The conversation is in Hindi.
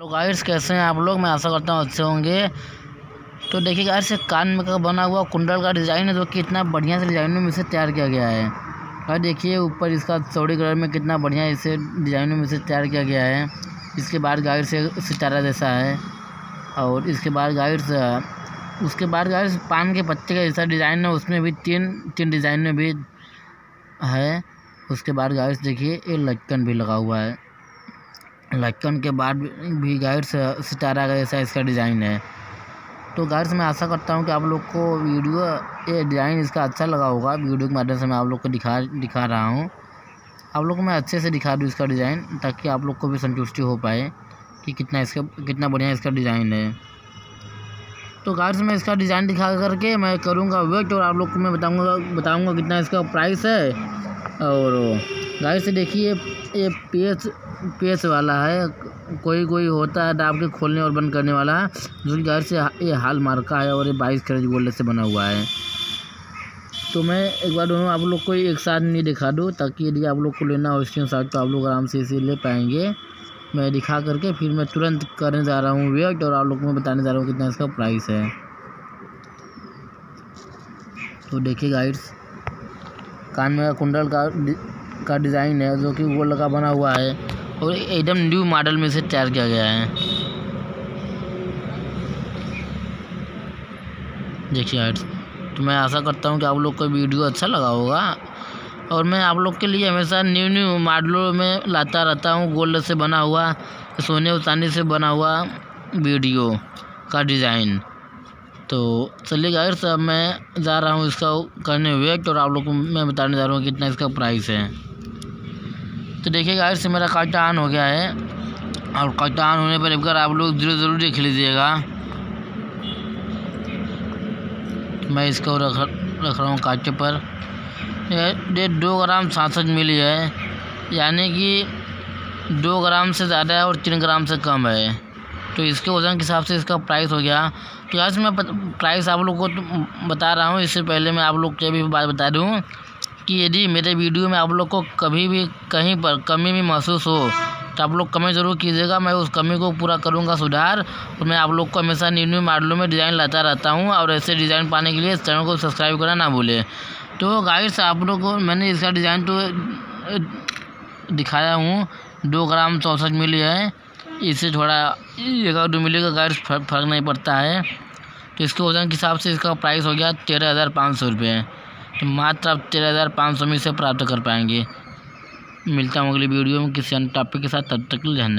तो गाइस कैसे हैं आप लोग? मैं आशा करता हूँ अच्छे होंगे। तो देखिए गाइस कान में का बना हुआ कुंडल का डिज़ाइन है जो कि इतना बढ़िया से डिज़ाइनों में से तैयार किया गया है। और देखिए ऊपर इसका चौड़ी कलर में कितना बढ़िया इसे डिज़ाइनों में से तैयार किया गया है। इसके बाद गाइड से सितारा जैसा है। और इसके बाद गाइड उसके बाद गाइड पान के पत्ते का जैसा डिज़ाइन है, उसमें भी तीन तीन डिज़ाइन में भी है। उसके बाद गाइड देखिए ये लटकन भी लगा हुआ है। लटकन के बाद भी गाइड सितारा का जैसा इसका डिज़ाइन है। तो गाइड्स मैं आशा करता हूँ कि आप लोग को वीडियो ये डिज़ाइन इसका अच्छा लगा होगा। वीडियो के माध्यम से मैं आप लोग को दिखा दिखा रहा हूँ। आप लोग को मैं अच्छे से दिखा दूँ इसका डिज़ाइन ताकि आप लोग को भी संतुष्टि हो पाए कि कितना इसका, कितना बढ़िया इसका डिज़ाइन है। तो गाइड्स मैं इसका डिज़ाइन दिखा करके मैं करूँगा वेट और आप लोग को मैं बताऊँगा बताऊँगा कितना इसका प्राइस है। और गाइड से देखिए, ये पेच पेच वाला है। कोई कोई होता है, डाब के खोलने और बंद करने वाला है। जो कि गाइड से ये हाल मार्का है और ये बाईस कैरेट गोल्ड से बना हुआ है। तो मैं एक बार दोनों आप लोग को एक साथ नहीं दिखा दूँ, ताकि यदि आप लोग को लेना हो स्क्रीन शॉट तो आप लोग आराम से इसे ले पाएँगे। मैं दिखा करके फिर मैं तुरंत करने जा रहा हूँ वेट और आप लोग को मैं बताने जा रहा हूँ कितना इसका प्राइस है। तो देखिए गाइड्स कान में कुंडल का का डिज़ाइन है, जो कि गोल्ड का बना हुआ है। और एकदम न्यू मॉडल में से तैयार किया गया है। देखिए तो मैं आशा करता हूँ कि आप लोग को वीडियो अच्छा लगा होगा। और मैं आप लोग के लिए हमेशा न्यू न्यू मॉडलों में लाता रहता हूँ गोल्ड से बना हुआ, सोने और चांदी से बना हुआ वीडियो का डिज़ाइन तो चलिए गाइस अब मैं जा रहा हूँ इसका करने वेट और आप लोग को मैं बताने जा रहा हूँ कितना इसका प्राइस है। तो देखिए गाइस मेरा काटा ऑन हो गया है। और काटा ऑन होने पर एक बार आप लोग ज़रूर ज़रूर देख लीजिएगा। मैं इसको रख रख रहा हूँ कांटे पर। ये दो ग्राम सासठ मिली है। यानी कि दो ग्राम से ज़्यादा है और तीन ग्राम से कम है। तो इसके वज़न के हिसाब से इसका प्राइस हो गया। तो आज मैं प्राइस आप लोग को तो बता रहा हूँ। इससे पहले मैं आप लोग को भी बात बता दूँ। कि यदि मेरे वीडियो में आप लोग को कभी भी, कहीं पर कमी भी महसूस हो तो आप लोग कमेंट ज़रूर कीजिएगा। मैं उस कमी को पूरा करूँगा सुधार और मैं आप लोग को हमेशा न्यू न्यू मॉडलों में डिज़ाइन लाता रहता हूँ और ऐसे डिज़ाइन पाने के लिए इस चैनल को सब्सक्राइब करना ना भूलें। तो गाइस आप लोग को मैंने इसका डिज़ाइन तो दिखाया हूँ। दो ग्राम चौंसठ मिली है। इससे थोड़ा, एक दो मिली का गाइस फ़र्क नहीं पड़ता है। तो इसके वज़न के हिसाब से इसका प्राइस हो गया तेरह हज़ार पाँच सौ रुपये। मात्र आप तेरह हज़ार पाँच सौ में इसे प्राप्त कर पाएँगे। मिलता हूँ अगली वीडियो में किसी अन्य टॉपिक के साथ। तब तक धन्यवाद।